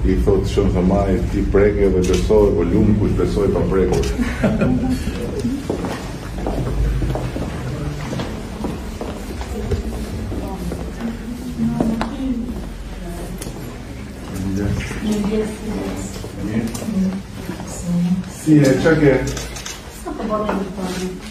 I thotë Shën Thomai ti preke dhe besoje po lum kush besoi pa prekur. Si e çka ke? Sa po bëni?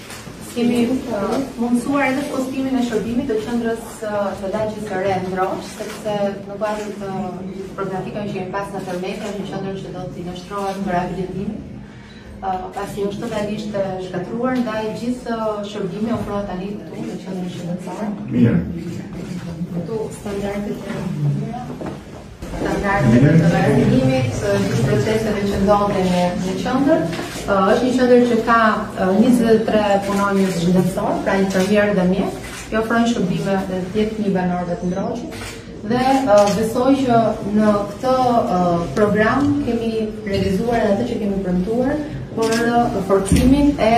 Kemi mundësuar edhe postimin e shërbimit të qendrës së lagjes së re Ndroç, sepse në kuadër të problematikave që kemi pas në tërmet, qendrën që do t'i nënshtrohet rehabilitimit, pasi është totalisht e shkatruar, ndaj gjithë shërbimi ofrohet tani këtu në qendrën shëndetësore. Mirë. Këtu standardet e Standardet të rrugimit, gjithë proceseve që ndodhin në në qendër, është një qendër që ka 23 punonjës shëndetësor, pra infermierë dhe mjekë, i ofrojnë shërbime dhe 10.000 banorëve të Ndroqit dhe besoj që në këtë program kemi realizuar edhe atë që kemi premtuar për forcimin e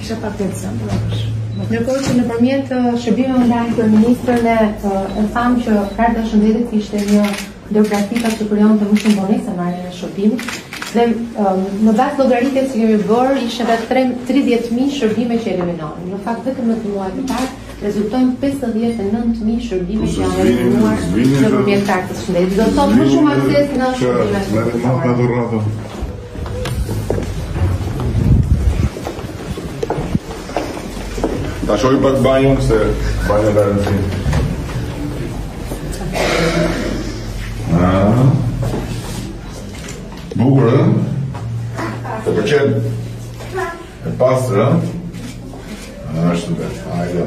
Kisha pak tension, por e kush. Ndërkohë që nëpërmjet shërbimeve online ministre e e thamë që karta e shëndetit ishte një ndër praktikat që krijonte më shumë vonesë në marrjen e shërbimit dhe në bazë llogaritjes që kemi bërë ishin rreth 30000 shërbime që eliminohen. Në fakt vetëm në dy muajt e parë rezultojnë 59000 shërbime që janë eliminuar nëpërmjet kartës shëndetit. Do të thotë më shumë akses në shërbime. Ta shoh pak banjën, se banjën dhe në finë. Bukur, e? Të pëlqen? E pastër, e? A, është të bërë, hajde.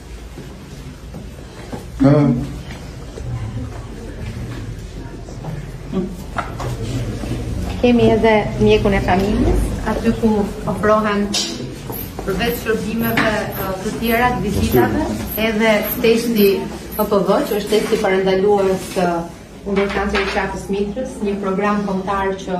Kemi edhe mjekun e familjes, aty ku ofrohen përveç shërbimeve të tjera të vizitave, edhe testi HPV, që është testi parandalues kundër kancerit të qafës së mitrës, një program kombëtar që